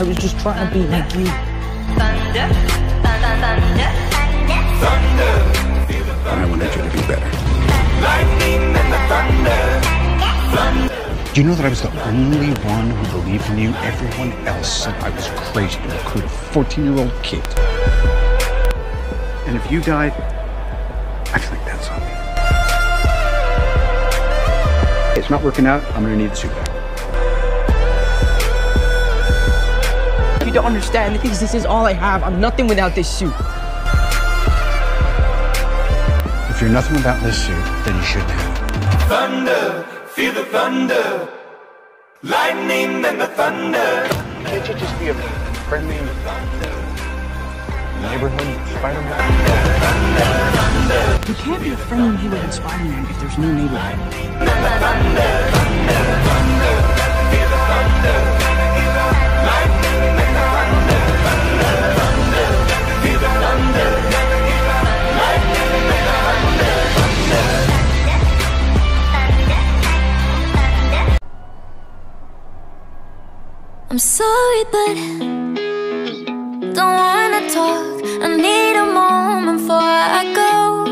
I was just trying to be like you. thunder, thunder, Thunder, feel thunder. I wanted you to be better. Lightning and the thunder. Do you know that I was the only one who believed in you? Everyone else said I was crazy to recruit a 14 year old kid. And if you died, I feel like that's on me. It's not working out. I'm gonna need the suit back. You don't understand. The thing is, this is all I have. I'm nothing without this suit. If you're nothing without this suit, then you shouldn't have. Thunder, feel the thunder. Lightning and the thunder. Can't you just be a friendly neighborhood Spider-Man? You can't be a friendly neighborhood Spider-Man if there's no neighborhood. I'm sorry, but don't wanna talk. I need a moment before I go.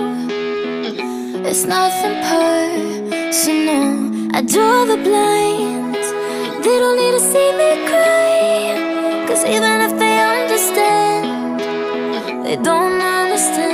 It's nothing personal. I draw the blinds. They don't need to see me cry. Cause even if they understand, they don't understand.